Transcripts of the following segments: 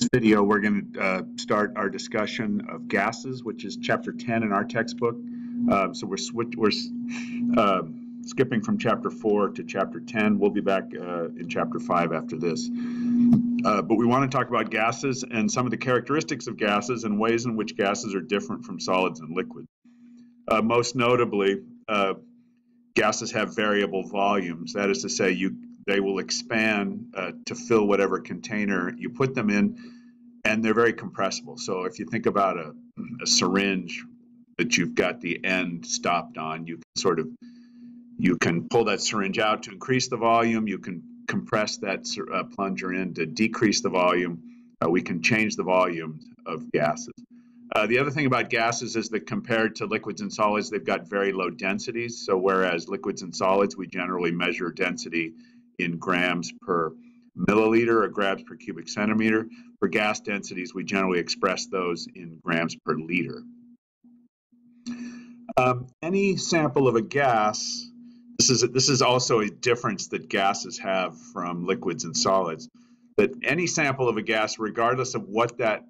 this video, we're going to uh, start our discussion of gases, which is chapter 10 in our textbook. Uh, so we're, switch, we're uh, skipping from chapter 4 to chapter 10. We'll be back uh, in chapter 5 after this. Uh, but we want to talk about gases and some of the characteristics of gases and ways in which gases are different from solids and liquids. Uh, most notably, gases have variable volumes. That is to say, you they will expand uh, to fill whatever container you put them in, and they're very compressible. So if you think about a, a syringe that you've got the end stopped on, you can sort of you can pull that syringe out to increase the volume. You can compress that uh, plunger in to decrease the volume. Uh, we can change the volume of gases. Uh, the other thing about gases is that compared to liquids and solids, they've got very low densities. So whereas liquids and solids, we generally measure density in grams per milliliter or grams per cubic centimeter. For gas densities, we generally express those in grams per liter. Um, any sample of a gas, this is, this is also a difference that gases have from liquids and solids, that any sample of a gas, regardless of what that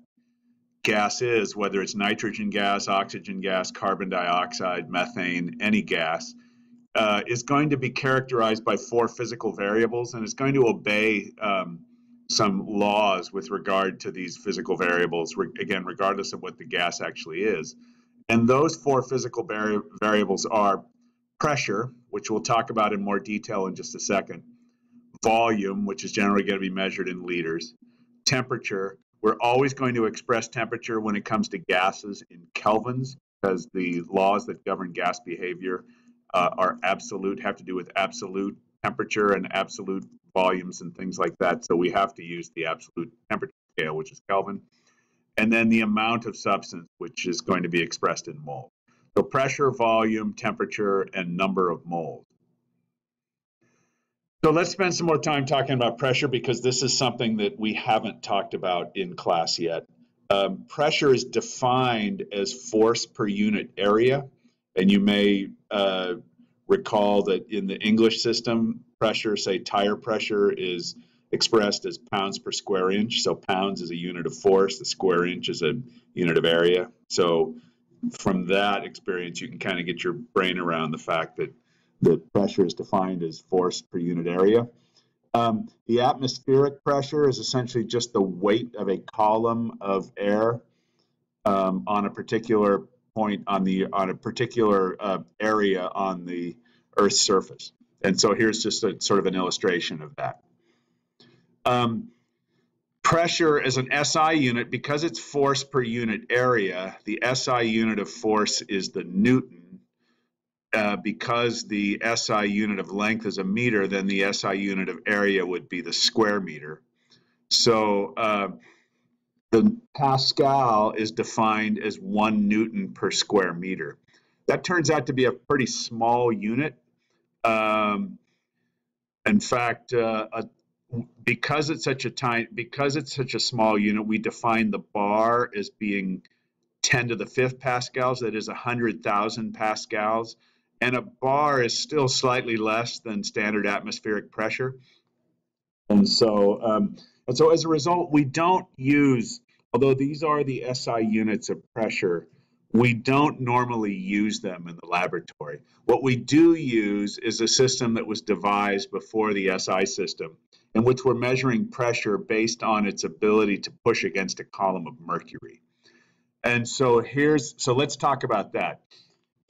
gas is, whether it's nitrogen gas, oxygen gas, carbon dioxide, methane, any gas, uh, is going to be characterized by four physical variables and it's going to obey um, some laws with regard to these physical variables, re again, regardless of what the gas actually is. And those four physical vari variables are pressure, which we'll talk about in more detail in just a second, volume, which is generally going to be measured in liters, temperature. We're always going to express temperature when it comes to gases in kelvins because the laws that govern gas behavior uh, are absolute, have to do with absolute temperature and absolute volumes and things like that. So we have to use the absolute temperature scale, which is Kelvin. And then the amount of substance, which is going to be expressed in moles. So pressure, volume, temperature, and number of moles. So let's spend some more time talking about pressure because this is something that we haven't talked about in class yet. Um, pressure is defined as force per unit area. And you may uh, recall that in the English system, pressure, say tire pressure, is expressed as pounds per square inch. So pounds is a unit of force, the square inch is a unit of area. So from that experience, you can kind of get your brain around the fact that the pressure is defined as force per unit area. Um, the atmospheric pressure is essentially just the weight of a column of air um, on a particular point on the on a particular uh, area on the Earth's surface. And so here's just a sort of an illustration of that. Um, pressure as an SI unit, because it's force per unit area, the SI unit of force is the Newton. Uh, because the SI unit of length is a meter, then the SI unit of area would be the square meter. So uh, the Pascal is defined as one Newton per square meter. That turns out to be a pretty small unit. Um, in fact, uh, a, because it's such a tiny, because it's such a small unit, we define the bar as being 10 to the fifth pascals. That is 100,000 pascals, and a bar is still slightly less than standard atmospheric pressure. And so, um, and so as a result, we don't use, although these are the SI units of pressure, we don't normally use them in the laboratory. What we do use is a system that was devised before the SI system, in which we're measuring pressure based on its ability to push against a column of mercury. And so here's, so let's talk about that.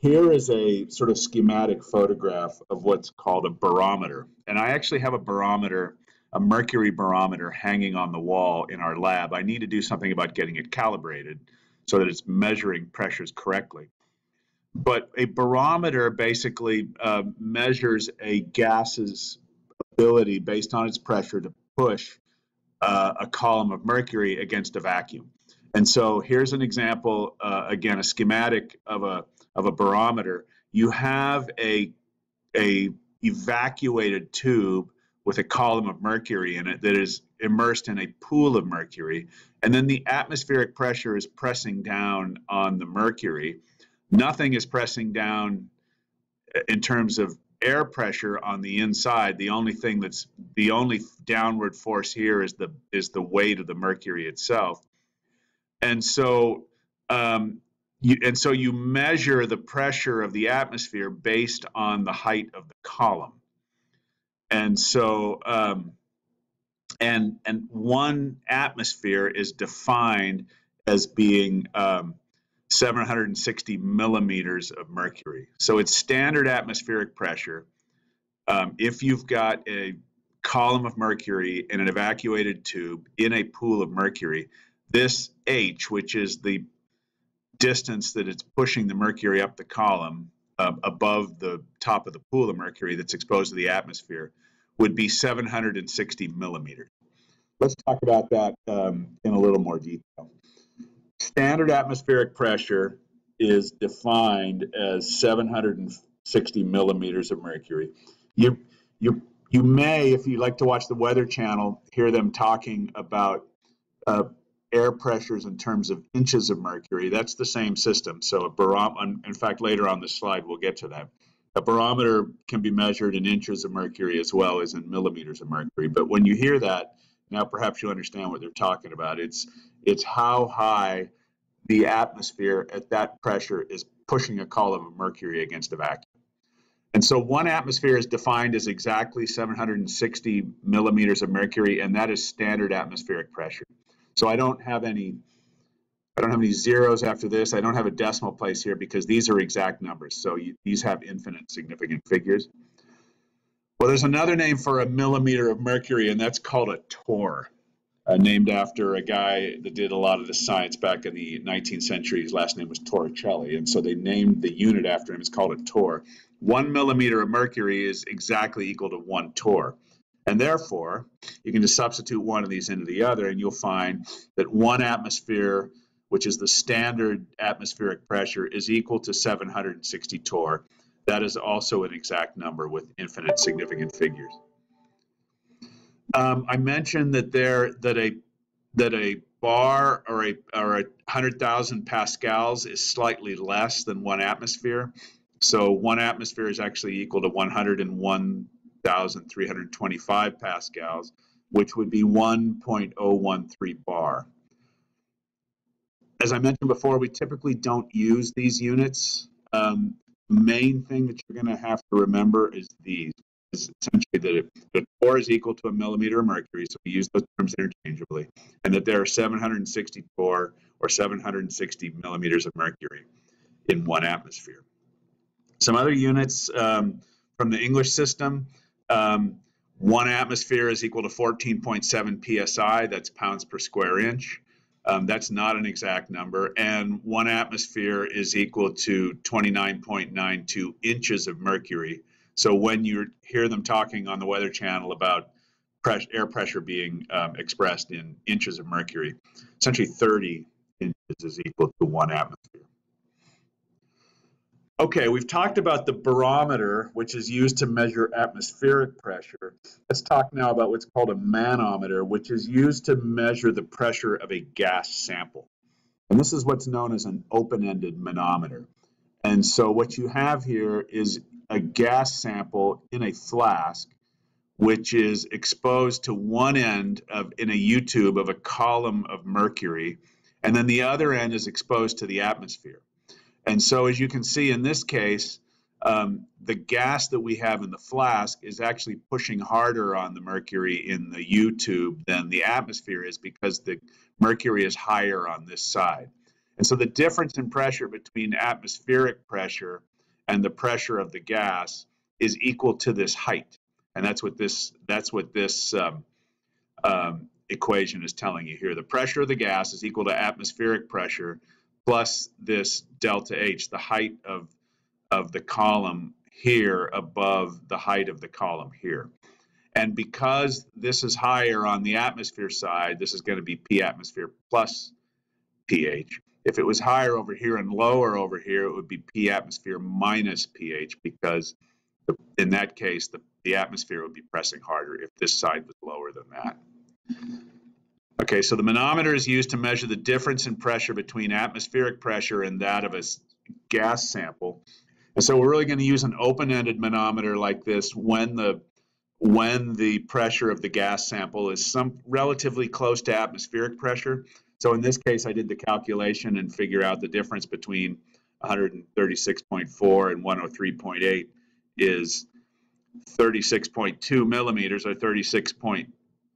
Here is a sort of schematic photograph of what's called a barometer. And I actually have a barometer a mercury barometer hanging on the wall in our lab. I need to do something about getting it calibrated so that it's measuring pressures correctly. But a barometer basically uh, measures a gas's ability based on its pressure to push uh, a column of mercury against a vacuum. And so here's an example, uh, again, a schematic of a, of a barometer. You have a, a evacuated tube with a column of mercury in it that is immersed in a pool of mercury. And then the atmospheric pressure is pressing down on the mercury. Nothing is pressing down in terms of air pressure on the inside, the only thing that's the only downward force here is the is the weight of the mercury itself. And so um, you, and so you measure the pressure of the atmosphere based on the height of the column. And so um, and and one atmosphere is defined as being um, 760 millimeters of mercury. So it's standard atmospheric pressure. Um, if you've got a column of mercury in an evacuated tube in a pool of mercury, this H, which is the distance that it's pushing the mercury up the column uh, above the top of the pool of mercury that's exposed to the atmosphere, would be 760 millimeters. Let's talk about that um, in a little more detail standard atmospheric pressure is defined as 760 millimeters of mercury. You, you, you may, if you like to watch the Weather Channel, hear them talking about uh, air pressures in terms of inches of mercury. That's the same system. So a barometer, in fact, later on the slide, we'll get to that. A barometer can be measured in inches of mercury as well as in millimeters of mercury. But when you hear that, now perhaps you understand what they're talking about. It's it's how high the atmosphere at that pressure is pushing a column of mercury against a vacuum. And so one atmosphere is defined as exactly 760 millimeters of mercury, and that is standard atmospheric pressure. So I don't have any I don't have any zeros after this. I don't have a decimal place here because these are exact numbers. So you, these have infinite significant figures. Well, there's another name for a millimeter of mercury, and that's called a torr uh, named after a guy that did a lot of the science back in the 19th century. His last name was Torricelli, and so they named the unit after him. It's called a torr. One millimeter of mercury is exactly equal to one torr. And therefore, you can just substitute one of these into the other, and you'll find that one atmosphere, which is the standard atmospheric pressure, is equal to 760 torr. That is also an exact number with infinite significant figures. Um, I mentioned that there that a that a bar or a or a hundred thousand pascals is slightly less than one atmosphere. So one atmosphere is actually equal to 101,325 pascals, which would be 1.013 bar. As I mentioned before, we typically don't use these units. Um, main thing that you're going to have to remember is these is essentially that a torr is equal to a millimeter of mercury, so we use those terms interchangeably, and that there are 760 torr or 760 millimeters of mercury in one atmosphere. Some other units um, from the English system, um, one atmosphere is equal to 14.7 psi, that's pounds per square inch. Um, that's not an exact number. And one atmosphere is equal to 29.92 inches of mercury, so when you hear them talking on the Weather Channel about air pressure being um, expressed in inches of mercury, essentially 30 inches is equal to one atmosphere. Okay, we've talked about the barometer, which is used to measure atmospheric pressure. Let's talk now about what's called a manometer, which is used to measure the pressure of a gas sample. And this is what's known as an open-ended manometer. And so what you have here is a gas sample in a flask, which is exposed to one end of in a U tube of a column of mercury, and then the other end is exposed to the atmosphere. And so, as you can see in this case, um, the gas that we have in the flask is actually pushing harder on the mercury in the U tube than the atmosphere is because the mercury is higher on this side. And so the difference in pressure between atmospheric pressure and the pressure of the gas is equal to this height. And that's what this that's what this um, um, equation is telling you here. The pressure of the gas is equal to atmospheric pressure plus this delta H, the height of of the column here above the height of the column here. And because this is higher on the atmosphere side, this is going to be P atmosphere plus pH. If it was higher over here and lower over here, it would be P atmosphere minus pH because the, in that case, the, the atmosphere would be pressing harder if this side was lower than that. Okay, so the manometer is used to measure the difference in pressure between atmospheric pressure and that of a gas sample. And so we're really going to use an open-ended manometer like this when the when the pressure of the gas sample is some relatively close to atmospheric pressure. So in this case, I did the calculation and figure out the difference between 136.4 and 103.8 is 36.2 millimeters or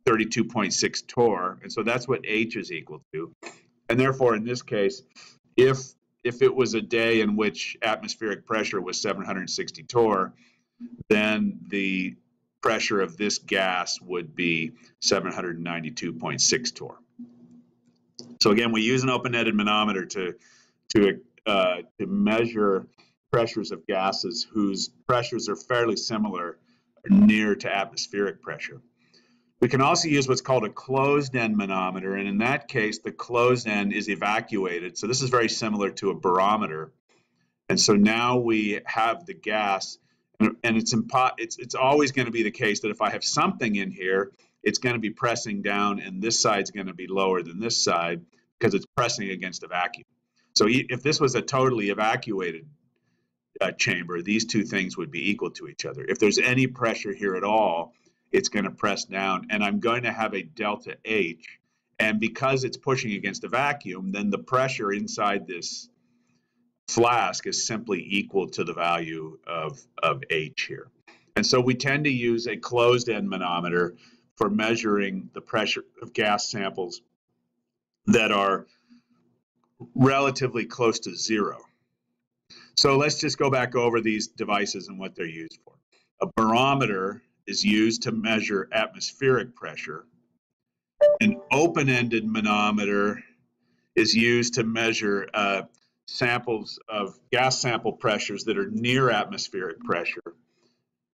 36.32.6 torr. And so that's what H is equal to. And therefore, in this case, if if it was a day in which atmospheric pressure was 760 torr, then the pressure of this gas would be 792.6 torr. So again, we use an open-ended manometer to to uh, to measure pressures of gases whose pressures are fairly similar near to atmospheric pressure. We can also use what's called a closed end manometer, and in that case, the closed end is evacuated. So this is very similar to a barometer. And so now we have the gas, and, it's, impo- it's, it's always going to be the case that if I have something in here, it's going to be pressing down, and this side's going to be lower than this side because it's pressing against a vacuum. So if this was a totally evacuated uh, chamber, these two things would be equal to each other. If there's any pressure here at all, it's going to press down and I'm going to have a delta H. And because it's pushing against a vacuum, then the pressure inside this flask is simply equal to the value of, of H here. And so we tend to use a closed end manometer for measuring the pressure of gas samples that are relatively close to zero. So let's just go back over these devices and what they're used for. A barometer is used to measure atmospheric pressure. An open-ended manometer is used to measure uh, samples of gas sample pressures that are near atmospheric pressure.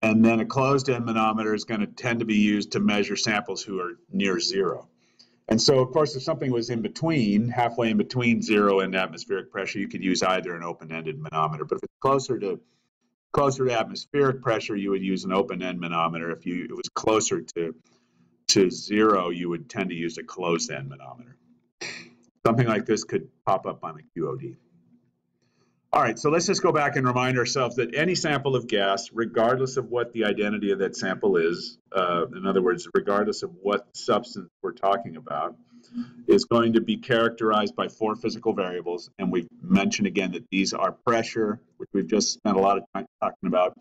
And then a closed-end manometer is going to tend to be used to measure samples who are near zero. And so, of course, if something was in between, halfway in between zero and atmospheric pressure, you could use either an open-ended manometer. But if it's closer to closer to atmospheric pressure, you would use an open-end manometer. If you it was closer to to zero, you would tend to use a closed-end manometer. Something like this could pop up on a QOD. All right, so let's just go back and remind ourselves that any sample of gas, regardless of what the identity of that sample is, uh, in other words, regardless of what substance we're talking about, is going to be characterized by four physical variables. And we've mentioned again that these are pressure, which we've just spent a lot of time talking about,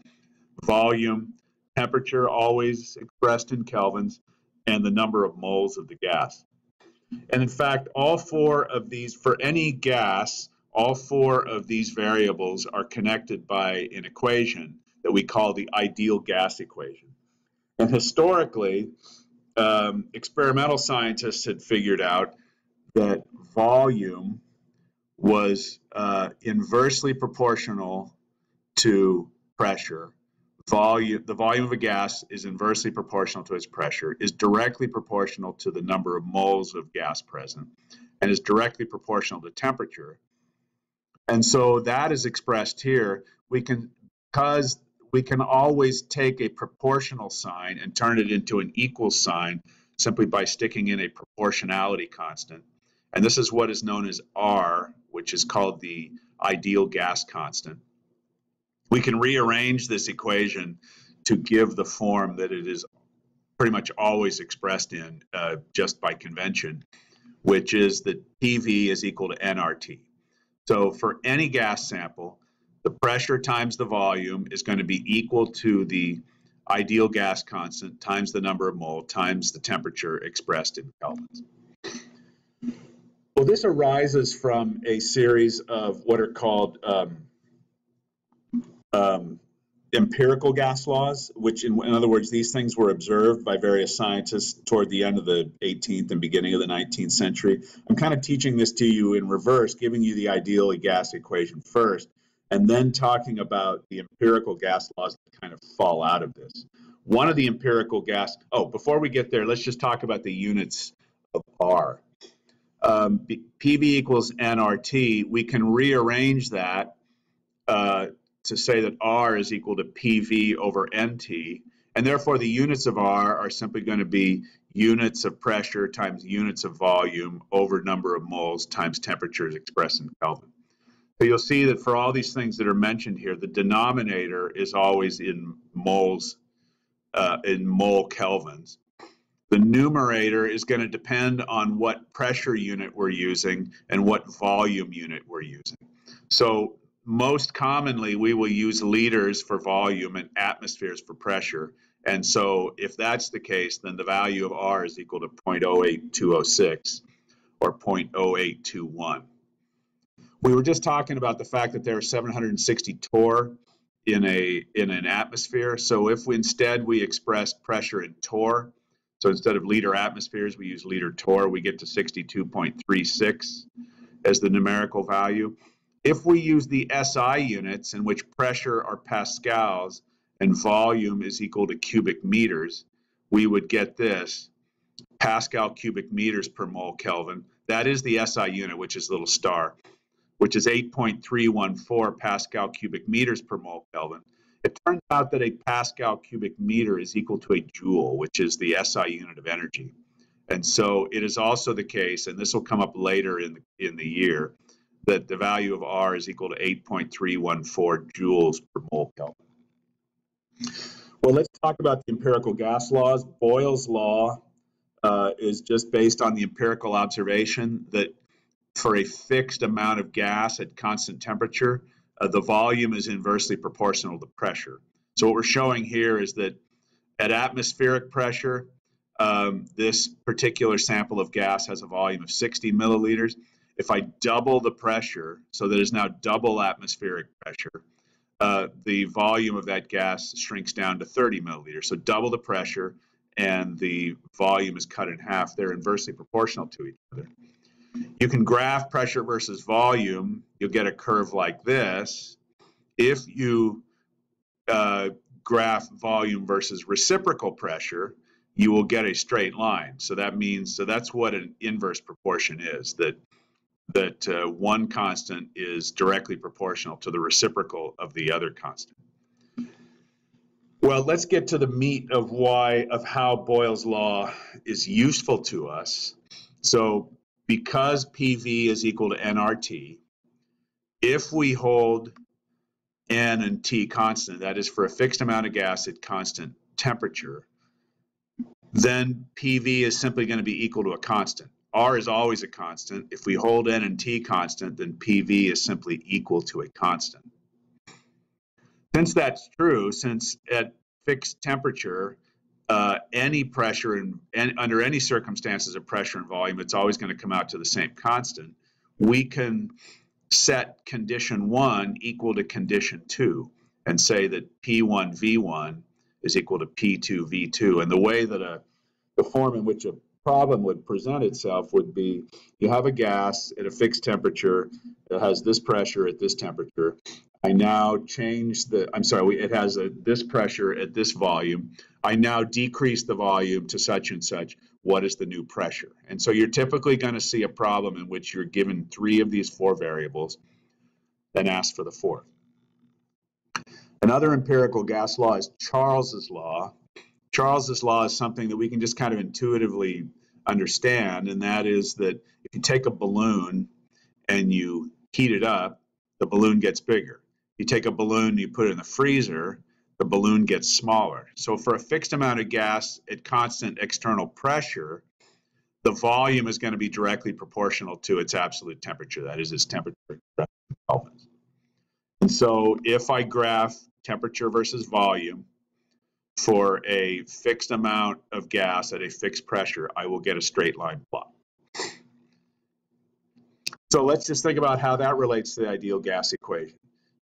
volume, temperature, always expressed in kelvins, and the number of moles of the gas. And in fact, all four of these, for any gas, all four of these variables are connected by an equation that we call the ideal gas equation. And historically, um, experimental scientists had figured out that volume was uh, inversely proportional to pressure. Volume, the volume of a gas is inversely proportional to its pressure, is directly proportional to the number of moles of gas present, and is directly proportional to temperature. And so that is expressed here. We can, because we can always take a proportional sign and turn it into an equal sign simply by sticking in a proportionality constant. And this is what is known as R, which is called the ideal gas constant. We can rearrange this equation to give the form that it is pretty much always expressed in uh, just by convention, which is that PV is equal to nRT. So for any gas sample, the pressure times the volume is going to be equal to the ideal gas constant times the number of mole times the temperature expressed in kelvins. Well, this arises from a series of what are called um, um, empirical gas laws, which, in, in, other words, these things were observed by various scientists toward the end of the 18th and beginning of the 19th century. I'm kind of teaching this to you in reverse, giving you the ideal gas equation first, and then talking about the empirical gas laws that kind of fall out of this. One of the empirical gas, oh, before we get there, let's just talk about the units of R. Um, PV equals nRT, we can rearrange that uh, to say that R is equal to PV over NT, and therefore the units of R are simply going to be units of pressure times units of volume over number of moles times temperatures expressed in Kelvin. So you'll see that for all these things that are mentioned here, the denominator is always in moles, uh, in mole kelvins. The numerator is going to depend on what pressure unit we're using and what volume unit we're using. So most commonly, we will use liters for volume and atmospheres for pressure. And so if that's the case, then the value of R is equal to 0.08206 or 0.0821. We were just talking about the fact that there are 760 torr in a in an atmosphere. So if we, instead we express pressure in torr, so instead of liter atmospheres, we use liter torr. We get to 62.36 as the numerical value. If we use the SI units in which pressure are pascals and volume is equal to cubic meters, we would get this, Pascal cubic meters per mole Kelvin. That is the SI unit, which is little star, which is 8.314 Pascal cubic meters per mole Kelvin. It turns out that a Pascal cubic meter is equal to a joule, which is the SI unit of energy. And so it is also the case, and this will come up later in the, in the year, that the value of R is equal to 8.314 joules per mole Kelvin. Well, let's talk about the empirical gas laws. Boyle's law uh, is just based on the empirical observation that for a fixed amount of gas at constant temperature, uh, the volume is inversely proportional to pressure. So what we're showing here is that at atmospheric pressure, um, this particular sample of gas has a volume of 60 milliliters. If I double the pressure, so that is now double atmospheric pressure, uh, the volume of that gas shrinks down to 30 milliliters. So double the pressure and the volume is cut in half. They're inversely proportional to each other. You can graph pressure versus volume. You'll get a curve like this. If you uh, graph volume versus reciprocal pressure, you will get a straight line. So that means, so that's what an inverse proportion is, that that uh, one constant is directly proportional to the reciprocal of the other constant. Well, let's get to the meat of why, of how Boyle's law is useful to us. So because PV is equal to nRT, if we hold N and T constant, that is for a fixed amount of gas at constant temperature, then PV is simply going to be equal to a constant. R is always a constant. If we hold N and T constant, then PV is simply equal to a constant. Since that's true, since at fixed temperature, uh, any pressure and, under any circumstances of pressure and volume, it's always going to come out to the same constant. We can set condition one equal to condition two and say that P1 V1 is equal to P2 V2. And the way that a the form in which a problem would present itself would be you have a gas at a fixed temperature that has this pressure at this temperature. I now change the, I'm sorry, it has a, this pressure at this volume. I now decrease the volume to such and such. What is the new pressure? And so you're typically going to see a problem in which you're given three of these four variables, then ask for the fourth. Another empirical gas law is Charles's law, Charles's law is something that we can just kind of intuitively understand, and that is that if you take a balloon and you heat it up, the balloon gets bigger. You take a balloon, you put it in the freezer, the balloon gets smaller. So for a fixed amount of gas at constant external pressure, the volume is going to be directly proportional to its absolute temperature, that is its temperature Kelvins. And so if I graph temperature versus volume, for a fixed amount of gas at a fixed pressure, I will get a straight line plot. So let's just think about how that relates to the ideal gas equation.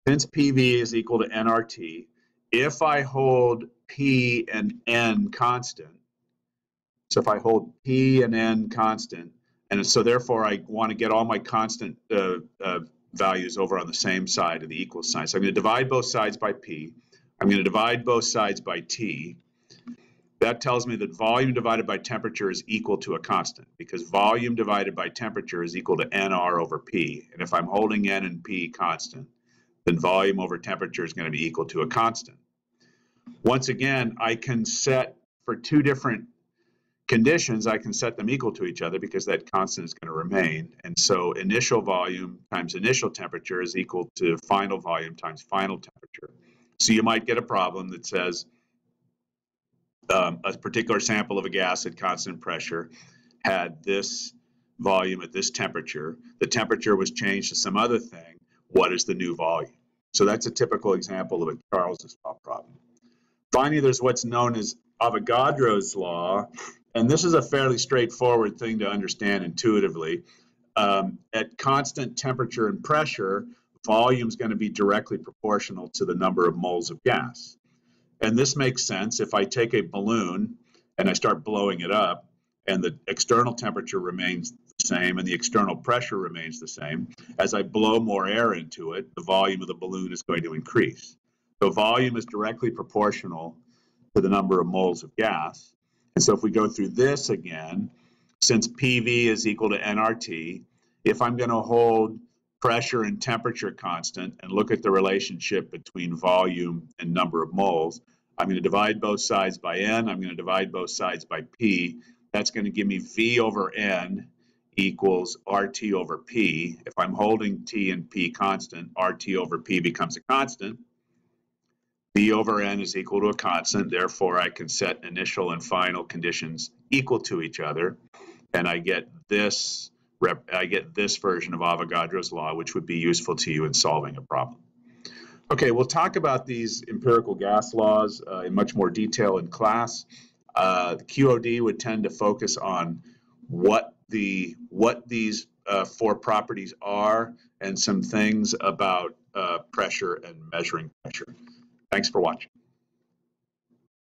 Since PV is equal to nRT, if I hold P and N constant, so if I hold P and N constant, and so therefore I want to get all my constant uh, uh, values over on the same side of the equal sign. So I'm going to divide both sides by P. I'm going to divide both sides by T. That tells me that volume divided by temperature is equal to a constant because volume divided by temperature is equal to nR over P. And if I'm holding N and P constant, then volume over temperature is going to be equal to a constant. Once again, I can set for two different conditions, I can set them equal to each other because that constant is going to remain. And so initial volume times initial temperature is equal to final volume times final temperature. So you might get a problem that says um, a particular sample of a gas at constant pressure had this volume at this temperature. The temperature was changed to some other thing. What is the new volume? So that's a typical example of a Charles's law problem. Finally, there's what's known as Avogadro's law, and this is a fairly straightforward thing to understand intuitively. Um, at constant temperature and pressure, volume is going to be directly proportional to the number of moles of gas. And this makes sense if I take a balloon and I start blowing it up, and the external temperature remains the same and the external pressure remains the same. As I blow more air into it, the volume of the balloon is going to increase. So volume is directly proportional to the number of moles of gas. And so if we go through this again, since PV is equal to nRT, if I'm going to hold pressure and temperature constant and look at the relationship between volume and number of moles, I'm going to divide both sides by n. I'm going to divide both sides by p. That's going to give me v over n equals RT over P. If I'm holding T and P constant, RT over P becomes a constant. V over N is equal to a constant, therefore I can set initial and final conditions equal to each other, and I get this I get this version of Avogadro's law, which would be useful to you in solving a problem. Okay, we'll talk about these empirical gas laws uh, in much more detail in class. Uh, QOD would tend to focus on what the what these uh, four properties are and some things about uh, pressure and measuring pressure. Thanks for watching.